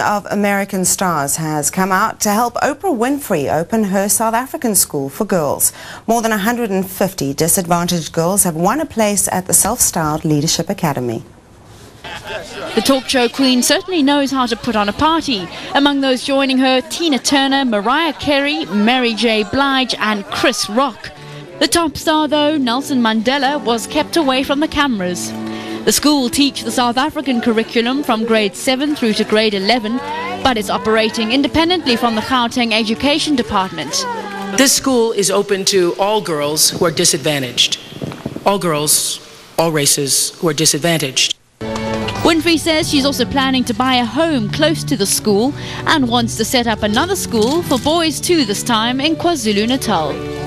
of American Stars has come out to help Oprah Winfrey open her South African school for girls. More than 150 disadvantaged girls have won a place at the self-styled Leadership Academy. The talk show queen certainly knows how to put on a party. Among those joining her, Tina Turner, Mariah Carey, Mary J. Blige and Chris Rock. The top star, though, Nelson Mandela, was kept away from the cameras. The school will teach the South African curriculum from grade 7 through to grade 11, but it's operating independently from the Gauteng Education Department. This school is open to all girls who are disadvantaged. All girls, all races who are disadvantaged. Winfrey says she's also planning to buy a home close to the school and wants to set up another school for boys too this time in KwaZulu-Natal.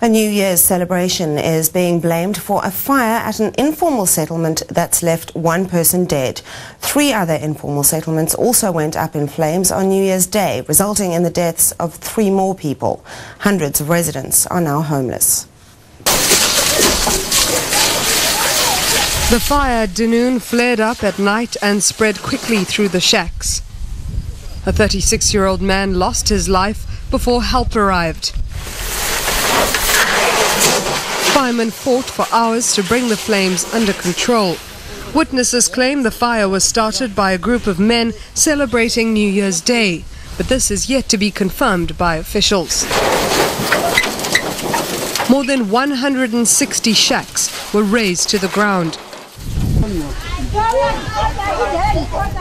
A New Year's celebration is being blamed for a fire at an informal settlement that's left one person dead. Three other informal settlements also went up in flames on New Year's Day, resulting in the deaths of three more people. Hundreds of residents are now homeless. The fire at Dunoon flared up at night and spread quickly through the shacks. A 36-year-old man lost his life before help arrived. Firemen fought for hours to bring the flames under control. Witnesses claim the fire was started by a group of men celebrating New Year's Day, but this is yet to be confirmed by officials. More than 160 shacks were razed to the ground.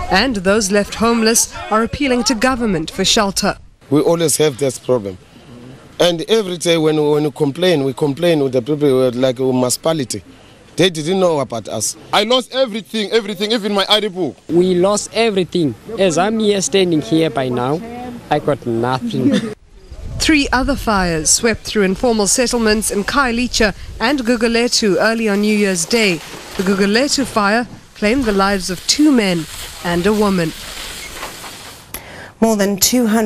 And those left homeless are appealing to government for shelter. We always have this problem. And every day when, when we complain, we complain with the people like municipality. They didn't know about us. I lost everything, everything, even my ID book. We lost everything. As I'm here standing here by now, I got nothing. Three other fires swept through informal settlements in Khayelitsha and Gugulethu early on New Year's Day. The Gugulethu fire claimed the lives of two men and a woman. More than 200